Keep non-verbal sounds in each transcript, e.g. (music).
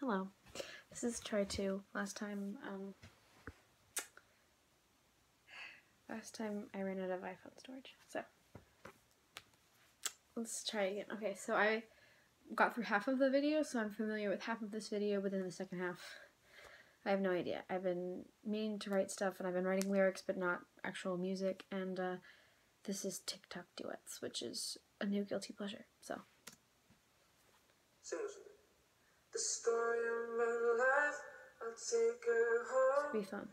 Hello. This is try two. Last time, um, last time I ran out of iPhone storage. So let's try again. Okay, so I got through half of the video, so I'm familiar with half of this video, but then the second half, I have no idea. I've been meaning to write stuff, and I've been writing lyrics, but not actual music, and uh, this is TikTok duets, which is a new guilty pleasure. So. Be fun.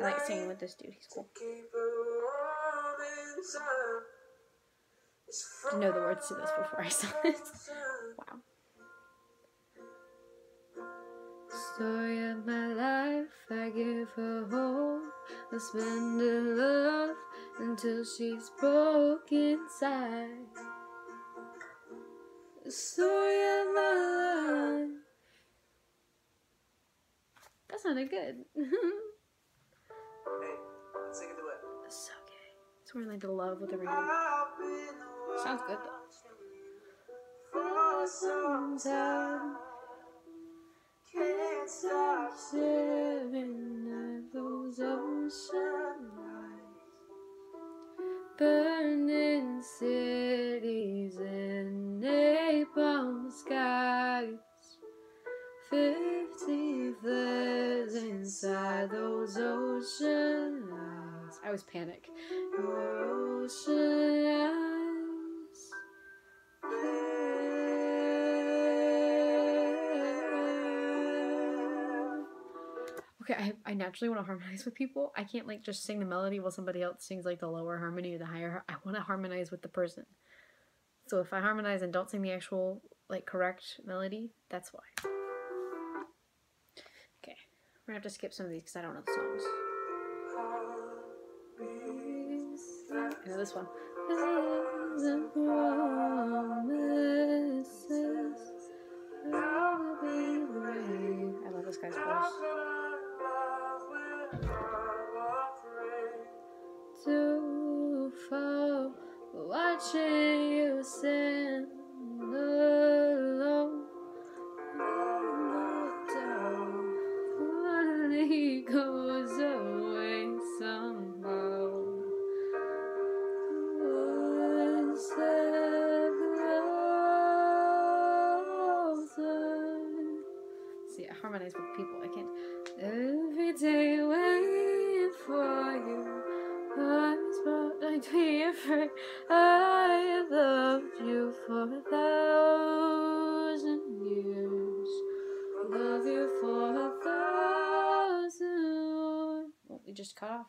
I like singing with this dude, he's cool. I know the words to this before I saw it. (laughs) wow. Story of my life, I give her hope. I spend her love until she's broke inside. The story of my life. That sounded good. (laughs) hey, let's sing a duet. so gay. It's more like the love with the ring. Sounds good though. For some time, can't stop staring at those ocean lights, burning cities and napalm skies. Inside those ocean eyes. I was panic. Ocean eyes. Okay, I, I naturally want to harmonize with people. I can't like just sing the melody while somebody else sings like the lower harmony or the higher. I want to harmonize with the person. So if I harmonize and don't sing the actual like correct melody, that's why. We're gonna have to skip some of these because I don't know the songs. This one. I love this guy's voice.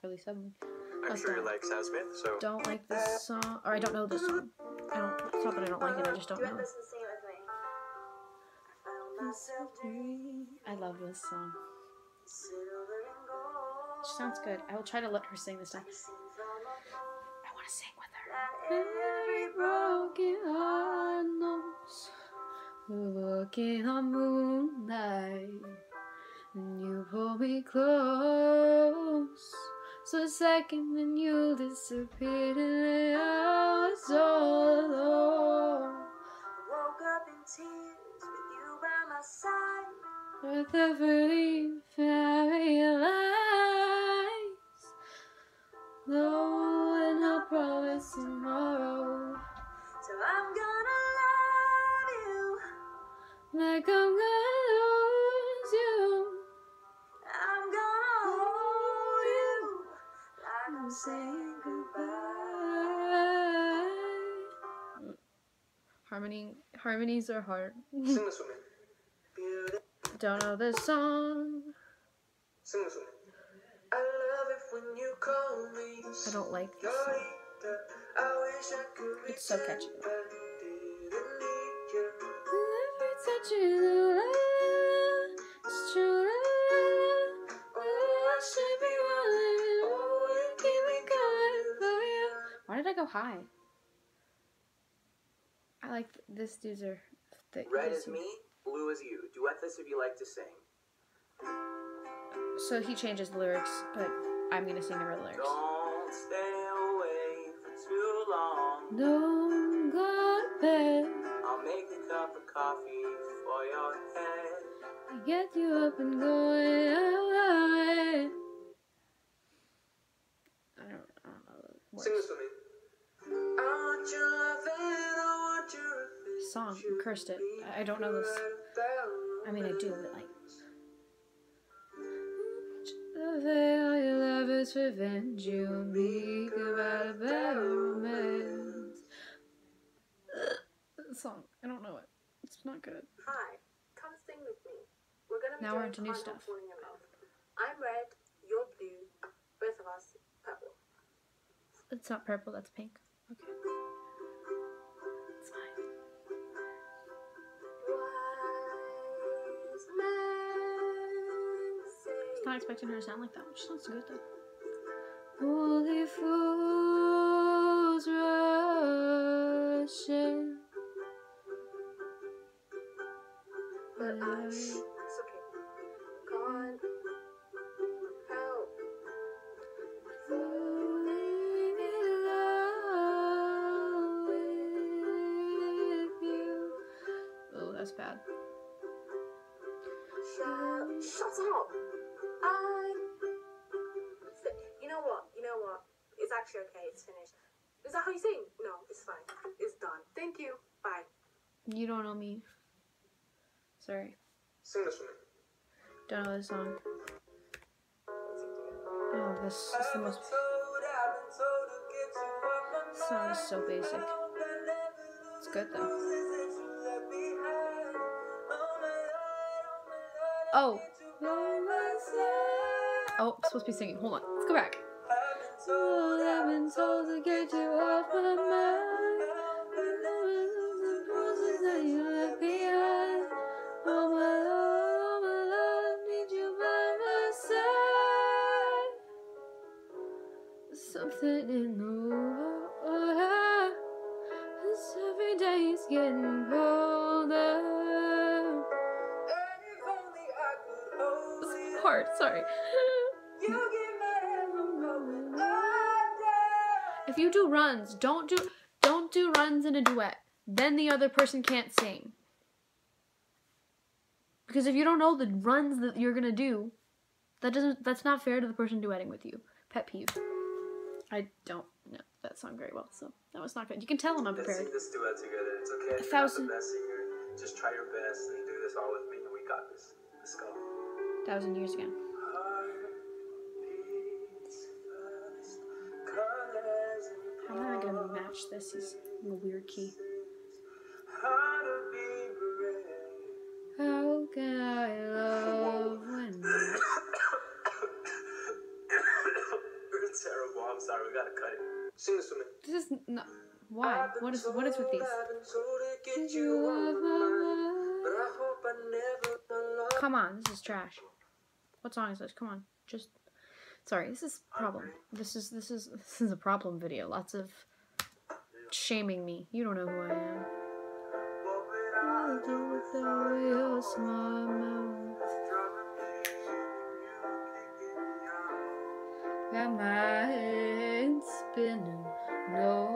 Really suddenly. I'm That's sure you not- like Sam Smith, so Don't like this song, or I don't know this song. I don't. It's not that I don't like it. I just don't know. I love this song. She sounds good. I will try to let her sing this time. I want to sing with her. Every broken heart knows we're walking on moonlight, and you pull me close. So a second, then you disappeared, and I was all alone. Woke up in tears with you by my side. With every leaf I Harmony harmonies are hard. sing this with me. Don't know this song. sing this with me. I love it when you call me. I don't like this song. I wish I could It's so catchy. Oh, I should be running. Oh, you keep me going for you. Why did I go high? I like this dudes are thick. Red is me, blue is you. Duet this if you like to sing. So he changes the lyrics, but I'm gonna sing the real lyrics. Don't stay away for too long. Don't go to bed. I'll make a cup of coffee for your head. I get you up and going. away. I don't, I don't know. Sing this with me. Song, cursed it. I- don't know this. I mean, I do, but like. The veil your lovers revenge you and me about a better romance. Song, I don't know it. It's not good. Hi, come sing with me. We're gonna Now we're into new stuff. I'm red, you're blue, both of us purple. It's not purple, that's pink. Not expecting her to sound like that. She sounds good though. Holy fools rushing. But I, it's okay. Can't help Falling in love with you. Oh, that's bad. Shut, shut up! Actually okay. It's finished. Is that how you sing? No, it's fine. It's done. Thank you. Bye. You don't know me. Sorry. Sing this with me. Don't know this song. Oh, this is the most. This song is so basic. It's good though. Oh. Oh, I'm supposed to be singing. Hold on. Let's go back. I've been told to get you off my mind. The roses that you left behind. Oh my love, oh my love, need you by my side. Something in the water. This every day is getting colder. It's hard, sorry. Runs, don't do don't do runs in a duet. Then the other person can't sing. Because if you don't know the runs that you're gonna do, that doesn't that's not fair to the person duetting with you. Pet peeve. I don't know that song very well, so that was not good. You can tell them I'm Let's unprepared. sing this duet together. It's okay. A You're not thousand- the best singer. Just try your best and do this all with me, and we got this. Let's go. Thousand years ago. How am I gonna match this? He's in a weird key. How can I love when It's (coughs) terrible. I'm sorry. We gotta cut it. Sing this with me. this is not why? What is what is with these? I've been told to get Did you you love my mind, my but I hope I never unlock. Come on, this is trash. What song is this? Come on, just sorry. This is problem. This is this is (laughs) this is a problem video. Lots of shaming me. You don't know who I am. My head spinning, no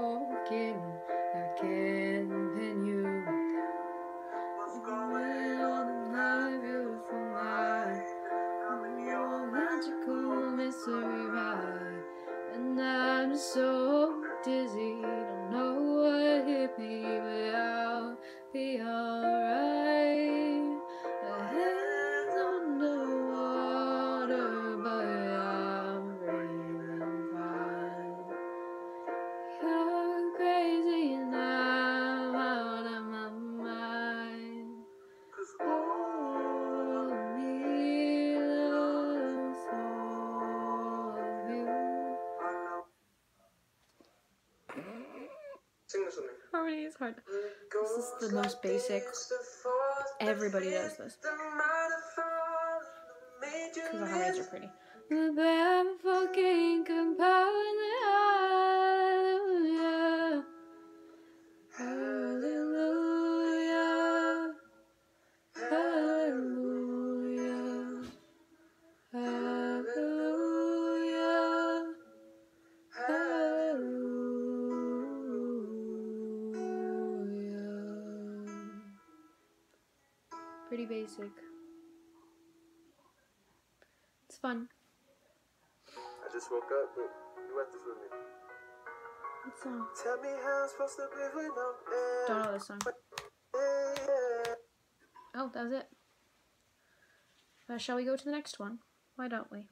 dizzy, Harmony is hard. This is the most basic. Everybody does this. Because the harmonies are pretty. Pretty basic. It's fun. I just woke up, but you went this with me. What song? Tell me how I'm supposed to live with no air. Don't know this song. Oh, that was it. Uh, shall we go to the next one? Why don't we?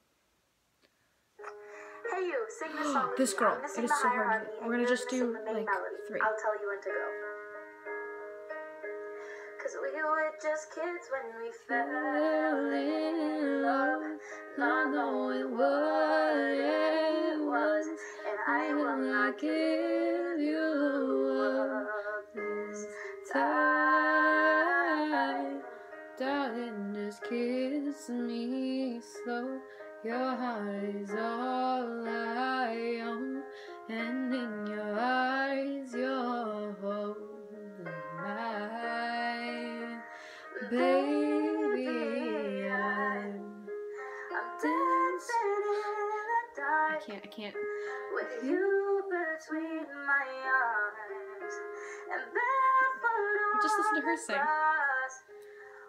Hey you, sing (gasps) this song This girl, I'm gonna it sing is the so hard to do. harmony, We're gonna just do, the main like, melody. three. I'll tell you when to go. Cause we were just kids when we fell in love, not knowing what it was, and I will not give you up this time. Darling, just kiss me slow. Your eyes all I own, and in your eyes can't, with you between my arms and barefoot Just listen to her sing.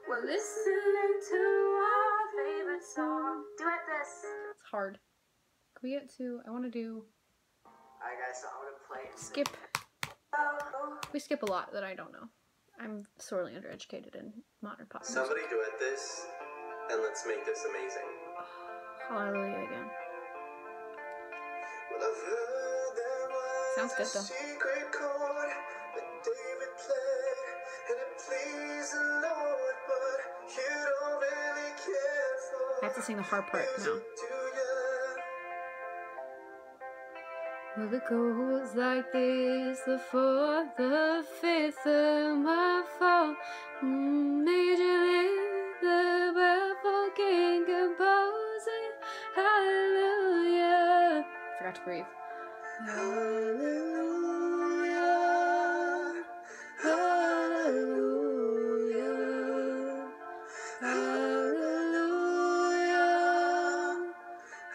We're listening to our favorite song. Duet this. It's hard. Can we get to. I want to do. Alright, guys, so I'm gonna play. Skip. Oh, We skip a lot that I don't know. I'm sorely undereducated in modern pop music. Somebody duet this, and let's make this amazing. Hallelujah again. Sounds good, though. I have to sing the hard part now. Well, it goes like this the fourth, the fifth of my fall. To breathe. Hallelujah, hallelujah, hallelujah,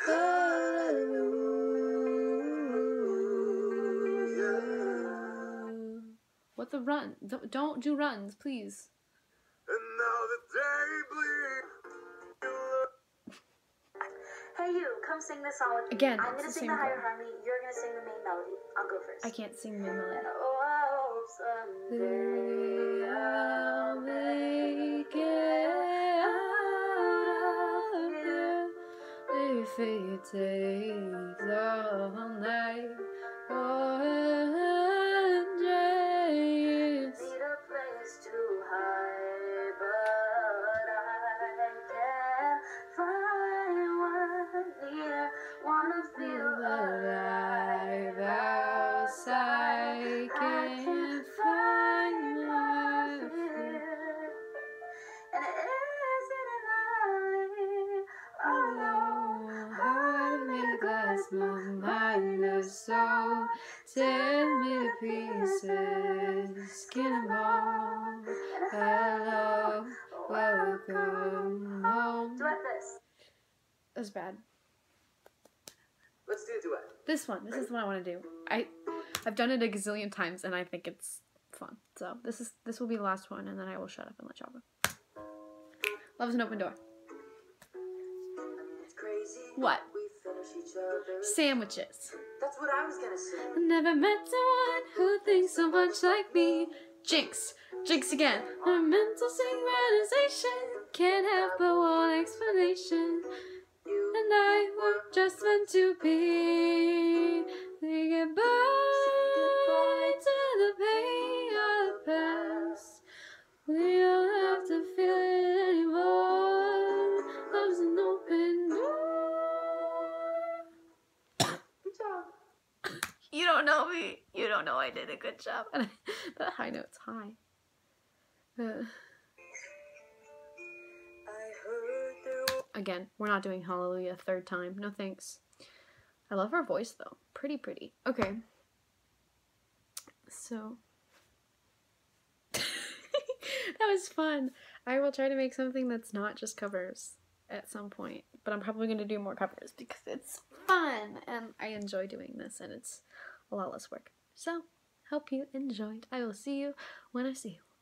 hallelujah. What the run? Don't, don't do runs, please. Again, I'm gonna sing the higher harmony. You're gonna sing the main melody. I'll go first. I can't sing the melody. Oh, someday I'll make it out of here. If it takes all night bad. Let's do a duet. This one, this is the one I want to do. I, I've done it a gazillion times, and I think it's fun. So this is this will be the last one, and then I will shut up and let y'all go. Love is an open door. Crazy. What? We finish each. Sandwiches. That's what I was gonna say. I never met someone who thinks so much like me. Jinx. Jinx again. Our mental synchronization can't have but one explanation. And I were just meant to be. Say goodbye to the pain of the past. We don't have to feel it anymore. Love's an open door. Good job. You don't know me. You don't know I did a good job. (laughs) That high note's high. Uh, again, we're not doing Hallelujah third time. No thanks. I love her voice though. Pretty, pretty. Okay. So. (laughs) that was fun. I will try to make something that's not just covers at some point, but I'm probably going to do more covers because it's fun and I enjoy doing this and it's a lot less work. So, hope you enjoyed. I will see you when I see you.